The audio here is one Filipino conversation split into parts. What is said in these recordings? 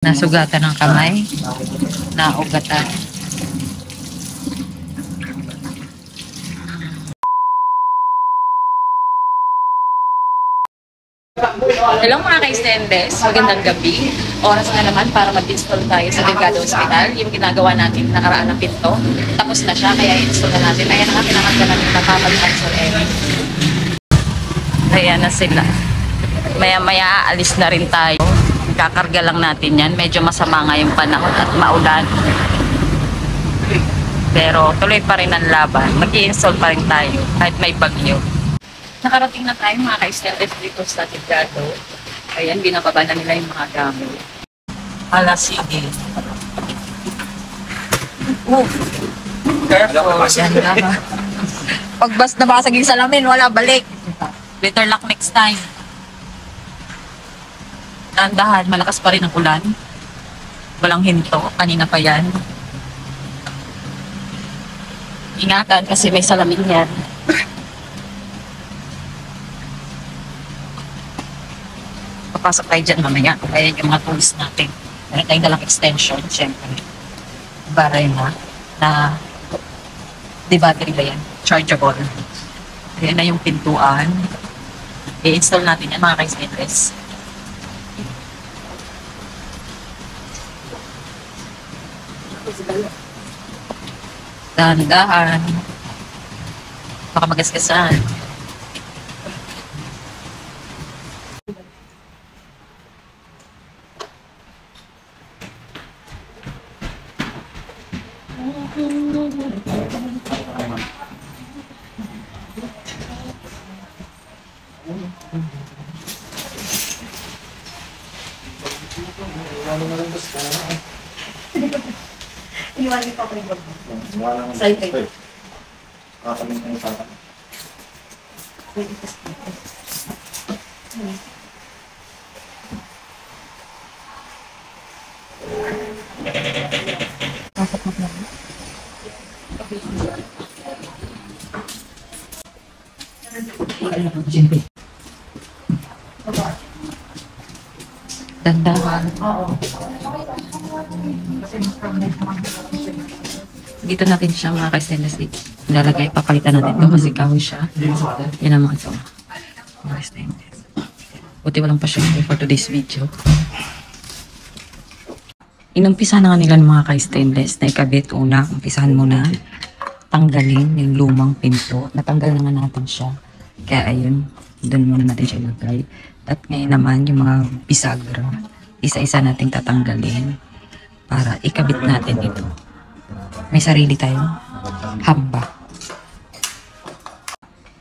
Nasugatan ng kamay, naugatan. Hello mga ka-extenders, magandang gabi. Oras na naman para mag-install tayo sa Delgado Hospital. Yung ginagawa natin nakaraan ng pinto. Tapos na siya, kaya install na natin. Ayan ang pinakaganda natin napapag-cancel eh. Ayan na sila. Maya-maya aalis na rin tayo. Kakarga lang natin yan. Medyo masama nga yung panahon at maulan. Pero tuloy pa rin ang laban. mag install pa rin tayo kahit may bagyo. Nakarating na tayo mga ka-extended dito sa Delgado. Ayan, binababa na nila yung mga gamit. Ala, sige. Oh, careful. Yan lang. Pag bas nabasag yung salamin, wala balik. Better luck next time. Dahan-dahan, malakas pa rin ang ulan. Walang hinto, kanina pa yan. Ingatan kasi may salamin yan. Papasok tayo dyan mamaya. Kaya yung mga tools natin. Meron tayong dalang extension, syempre. Baray na. Na, di battery ba yan? Chargeable. Ayan na yung pintuan. I-install natin yan mga ka-stainless. Dahan-dahan. Baka magasgasan. Iniwan ko ako yung bag. Side Dandahan. Oo. Dito natin siya mga ka-stainless steel. Nilalagay, papalitan natin ito kasi kahoy siya. Yan ang mga ito. Mga stainless. Buti walang pasyente for today's video. Inumpisa na nga nila ng mga ka-stainless na ikabit una. Umpisahan muna tanggalin yung lumang pinto. Natanggal na natin siya. Kaya ayun, doon muna natin siya ilagay. At ngayon naman yung mga bisagra, isa-isa nating tatanggalin para ikabit natin ito. May sarili tayong hamba.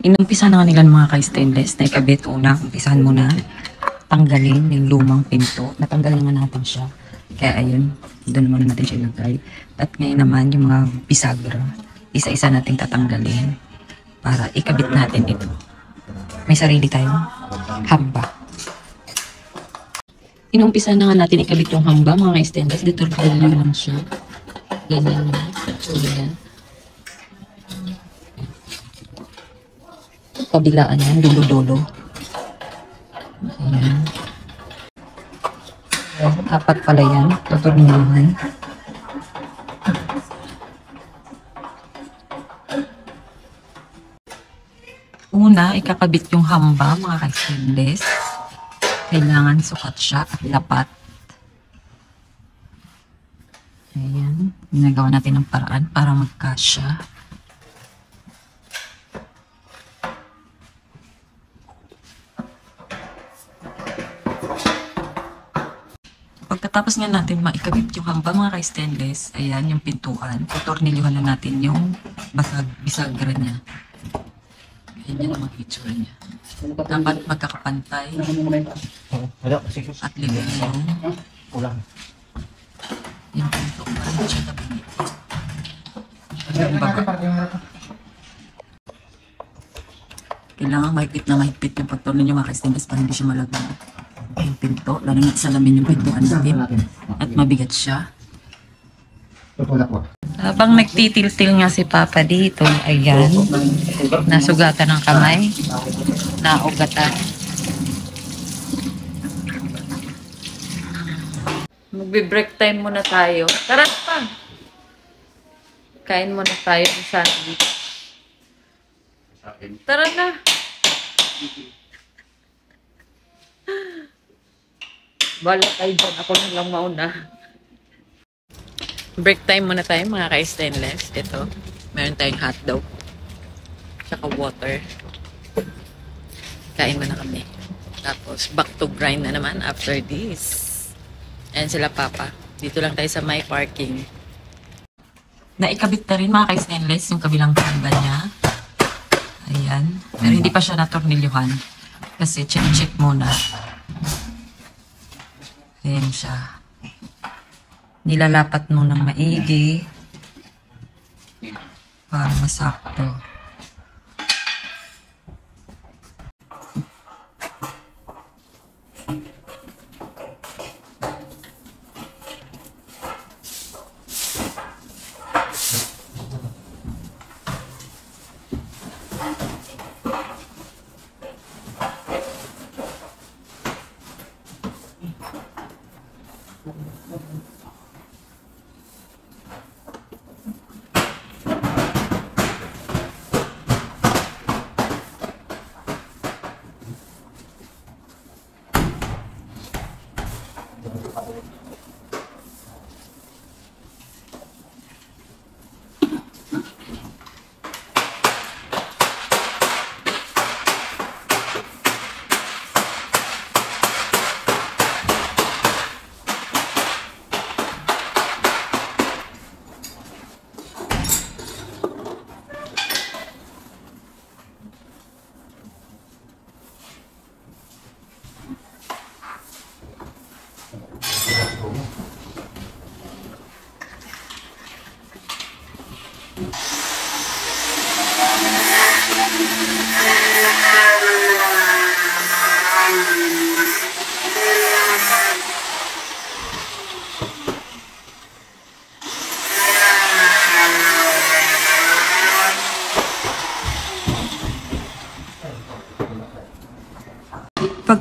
Inumpisa na nga nila ng mga ka-stainless na ikabit una. Umpisahan muna tanggalin yung lumang pinto. Natanggal na nga natin siya. Kaya ayun, doon muna natin siya ilagay. At ngayon naman yung mga bisagra, isa-isa nating tatanggalin para ikabit natin ito. May sarili tayong hamba. Inumpisa na nga natin ikabit yung hamba, mga ka-stainless. Rin lang siya. Ganyan na. Ganyan. Kabilaan yan, dulo-dulo. Ayan. Ayan, Apat pala yan. Tuturnuhan. Una, ikakabit yung hamba, mga ka-stainless. Kailangan sukat siya at lapat. Ayan. Ginagawa natin ng paraan para magkasya. Pagkatapos nga natin maikabit yung hamba mga ka-stainless, ayan yung pintuan, tutornilyuhan na natin yung basag, bisagra niya. Ayan yan ang mag-picture niya. Dapat magkakapantay Wala, sige. at ligay yung Ulang. yung pinto para hindi siya tabi. Yung baba. Kailangan mahigpit na mahigpit yung pagtorno niyo mga ka-stainless para hindi siya malagay yung pinto. Lalo na salamin yung pintuan natin. At mabigat siya. Habang nagtitil-til nga si Papa dito, ayan, nasugatan ng kamay, naugatan. Magbe-break time muna tayo. Tara pa! Kain muna tayo ng sandwich. Tara na! Bala kayo dyan. Ako na lang mauna. Break time muna tayo mga ka-stainless. Ito. Meron tayong hotdog. Tsaka water. Kain muna kami. Tapos, back to grind na naman after this. Ayan sila papa. Dito lang tayo sa my parking. Naikabit na rin mga ka-stainless yung kabilang tanda niya. Ayan. Pero hindi pa siya natornilyuhan. Kasi check-check muna. Ayan siya. Nilalapat mo ng maigi. Para masakto.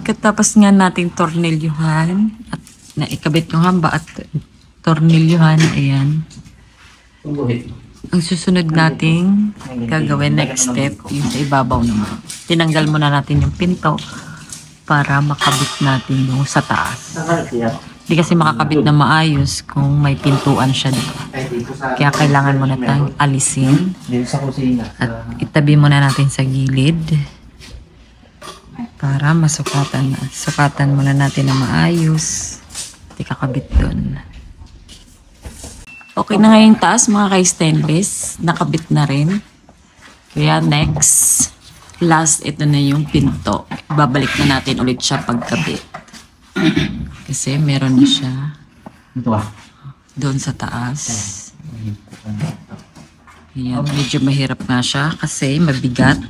Pagkatapos nga nating tornilyuhan at naikabit yung hamba at tornilyuhan, ayan. Ang susunod nating gagawin next step yung sa ibabaw naman. Tinanggal muna natin yung pinto para makabit natin yung sa taas. Hindi kasi makakabit na maayos kung may pintuan siya dito. Kaya kailangan mo na tayong alisin at itabi muna natin sa gilid para masukatan na. Sukatan muna natin na maayos. At ikakabit doon. Okay na nga yung taas mga kay-stainless. Nakabit na rin. Kaya next, last ito na yung pinto. Babalik na natin ulit siya pagkabit. Kasi meron na siya Ito ah. doon sa taas. Ayan, medyo mahirap nga siya kasi mabigat.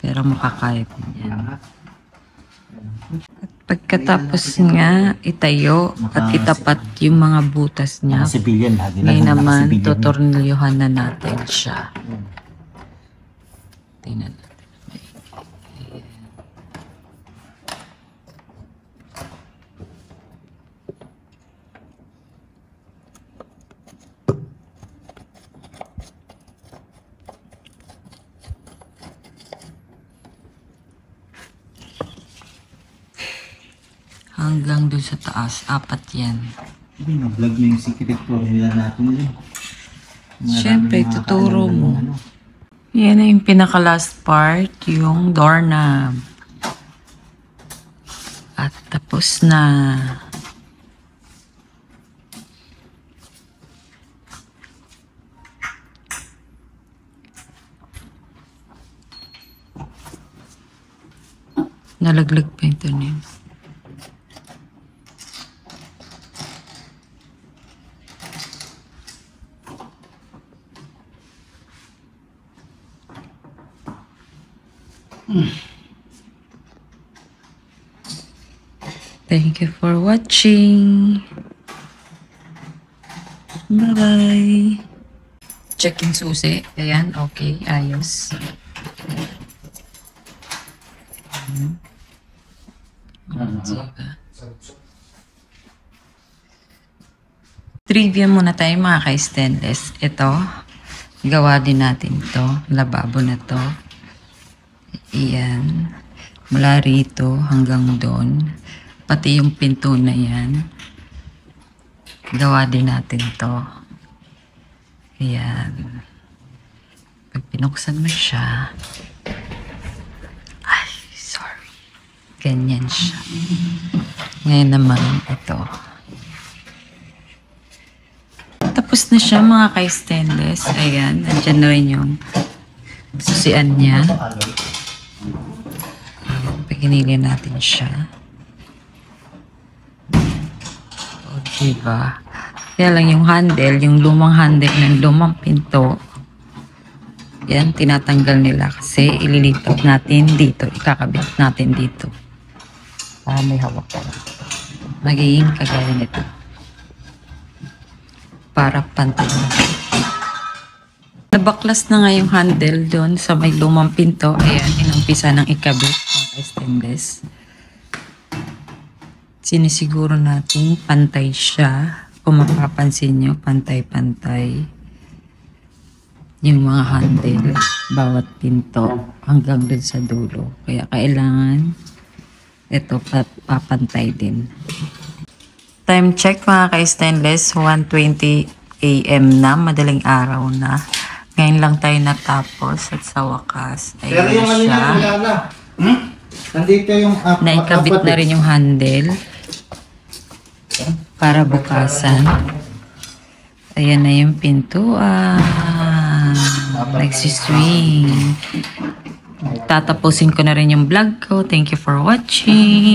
Pero makakaya ko yan. At pagkatapos nga itayo at itapat yung mga butas niya, civilian ha. ngayon naman tutornilyohan na natin siya. Tingnan natin. Hanggang doon sa taas, apat yan. Hindi, nag-vlog na yung secret formula natin din. Siyempre, tuturo mo. Yan na yung pinaka-last part, yung doorknob. At tapos na. Nalaglag pa yung tanim. Thank you for watching. Bye-bye. Check yung susi. Ayan, okay. Ayos. Trivia muna tayo mga ka-stainless. Ito, gawa din natin to. Lababo na to. Iyan. Mula rito hanggang doon. Pati yung pinto na yan. Gawa din natin to. Ayan. Pag pinuksan mo siya, ay, sorry. Ganyan siya. Ngayon naman, ito. Tapos na siya mga ka-stainless. Ayan, nandyan na rin yung susian niya. Paginili natin siya. Diba? Kaya lang yung handle, yung lumang handle ng lumang pinto, yan, tinatanggal nila kasi ililipat natin dito, ikakabit natin dito. Para may hawak ka. Magiging kagaya nito. Para pantay na. Nabaklas na nga yung handle doon sa may lumang pinto. Ayan, inumpisa ng ikabit mga stainless. Sinisiguro natin pantay siya. Kung mapapansin nyo, pantay-pantay yung mga handle, bawat pinto hanggang dun sa dulo. Kaya kailangan ito pa- papantay din. Time check mga ka-stainless, 1.20 a.m. na, madaling araw na. Ngayon lang tayo natapos at sa wakas. Yung ano siya. na. Hmm? Nandito yung ap- Naikabit apat na rin yung handle para bukasan. Ayan na yung pintuan. Nagsiswing. Tatapusin ko na rin yung vlog ko. Thank you for watching.